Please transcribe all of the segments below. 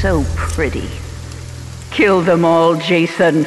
so pretty. Kill them all, Jason.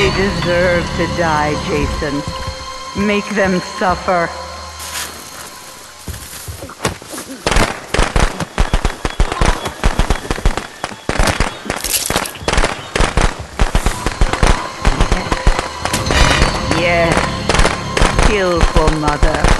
They deserve to die, Jason. Make them suffer. Yes. Kill for mother.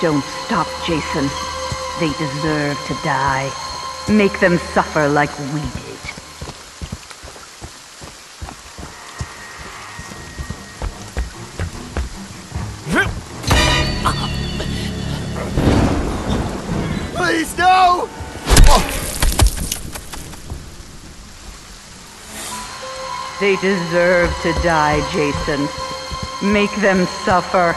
Don't stop, Jason. They deserve to die. Make them suffer like we did. Please, no! They deserve to die, Jason. Make them suffer.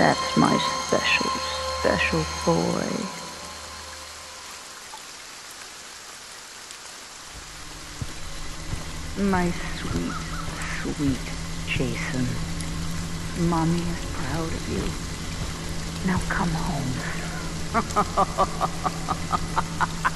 That's my special, special boy. My sweet, sweet Jason. Mommy is proud of you. Now come home.